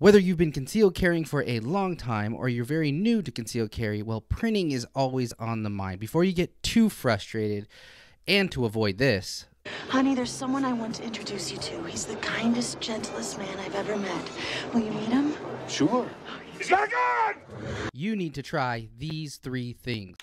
Whether you've been concealed carrying for a long time or you're very new to concealed carry, well, printing is always on the mind. Before you get too frustrated, and to avoid this, Honey, there's someone I want to introduce you to. He's the kindest, gentlest man I've ever met. Will you meet him? Sure. He's got a gun! you need to try these three things.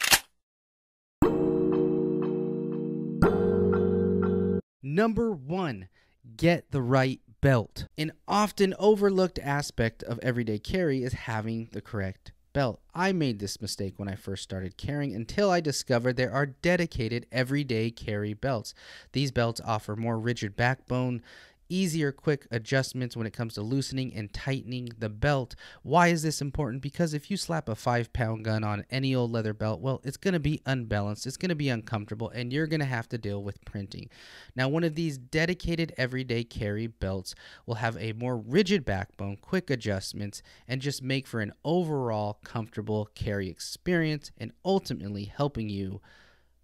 Number one, get the right belt. An often overlooked aspect of everyday carry is having the correct belt. I made this mistake when I first started carrying until I discovered there are dedicated everyday carry belts. These belts offer more rigid backbone, easier quick adjustments when it comes to loosening and tightening the belt. Why is this important? Because if you slap a five pound gun on any old leather belt, well, it's going to be unbalanced, it's going to be uncomfortable, and you're going to have to deal with printing. Now, one of these dedicated everyday carry belts will have a more rigid backbone, quick adjustments, and just make for an overall comfortable carry experience and ultimately helping you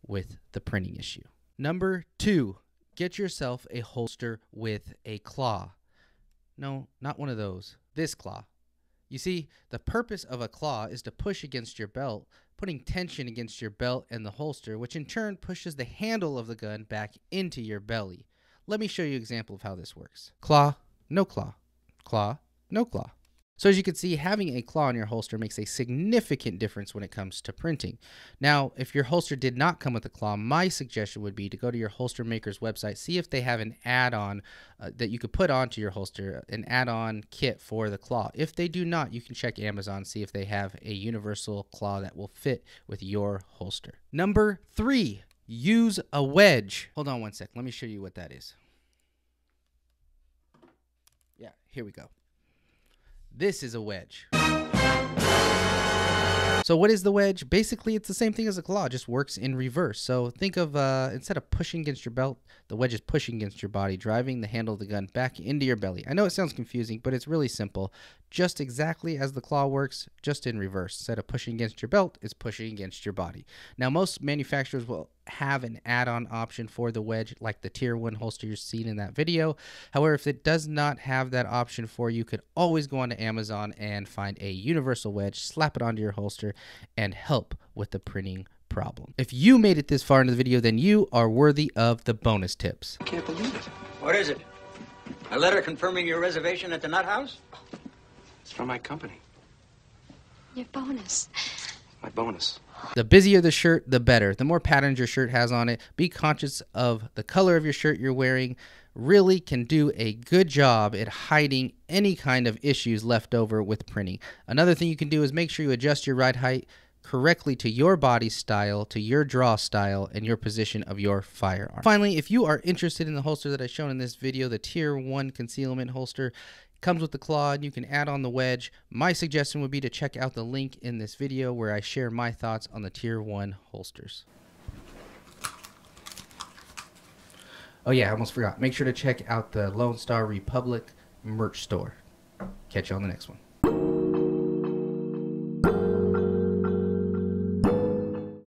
with the printing issue. Number two, get yourself a holster with a claw. No, not one of those. This claw. You see, the purpose of a claw is to push against your belt, putting tension against your belt and the holster, which in turn pushes the handle of the gun back into your belly. Let me show you an example of how this works. Claw, no claw. Claw, no claw. So as you can see, having a claw in your holster makes a significant difference when it comes to printing. Now, if your holster did not come with a claw, my suggestion would be to go to your holster maker's website, see if they have an add-on uh, that you could put onto your holster, an add-on kit for the claw. If they do not, you can check Amazon, see if they have a universal claw that will fit with your holster. Number three, use a wedge. Hold on one sec. Let me show you what that is. Yeah, here we go. This is a wedge. So what is the wedge? Basically, it's the same thing as a claw, just works in reverse. So think of uh, instead of pushing against your belt, the wedge is pushing against your body, driving the handle of the gun back into your belly. I know it sounds confusing, but it's really simple. Just exactly as the claw works, just in reverse. Instead of pushing against your belt, it's pushing against your body. Now, most manufacturers will have an add-on option for the wedge, like the Tier 1 holster you're seeing in that video. However, if it does not have that option for you, you could always go onto Amazon and find a universal wedge, slap it onto your holster, and help with the printing problem. If you made it this far into the video, then you are worthy of the bonus tips. I can't believe it. What is it? A letter confirming your reservation at the Nut House? It's from my company. Your bonus. My bonus. The busier the shirt, the better. The more patterns your shirt has on it, be conscious of the color of your shirt you're wearing. Really can do a good job at hiding any kind of issues left over with printing. Another thing you can do is make sure you adjust your ride height correctly to your body style, to your draw style, and your position of your firearm. Finally, if you are interested in the holster that I've shown in this video, the Tier 1 concealment holster, comes with the claw and you can add on the wedge. My suggestion would be to check out the link in this video where I share my thoughts on the Tier 1 holsters. Oh yeah, I almost forgot. Make sure to check out the Lone Star Republic merch store. Catch you on the next one.